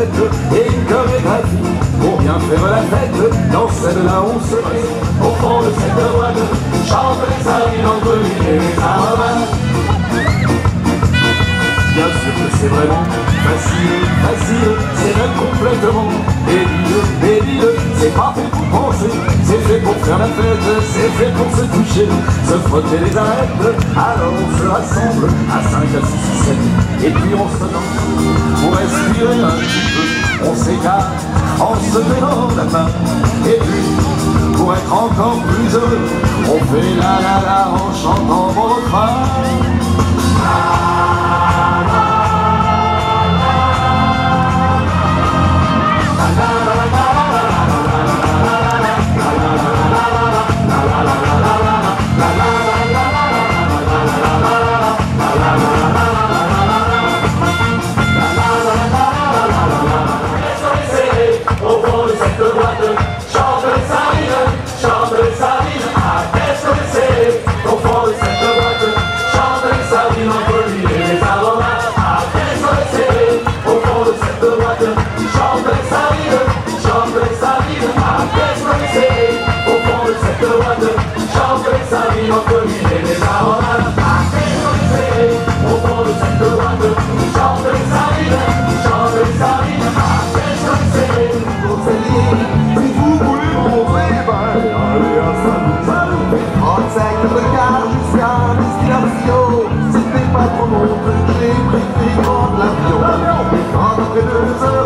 fête, et une chorégraphie pour bien faire la fête. Dans celle-là, on se reste au fond de cette boîte. Chante les salines entre et les arabes. Bien sûr que c'est vraiment facile, facile, c'est même complètement délire, délire. C'est pas fait pour penser, c'est fait pour faire la fête, c'est fait pour se toucher, se frotter les arêtes. Alors on se rassemble à 5, à 6, à 7, et puis on se danse pour respirer un on s'écarte en se donnant la main, et puis pour être encore plus heureux, on fait la la la en chantant mon refrain. Sitting back on open, dream, creeping on, laughing, you're on, we're not gonna lose.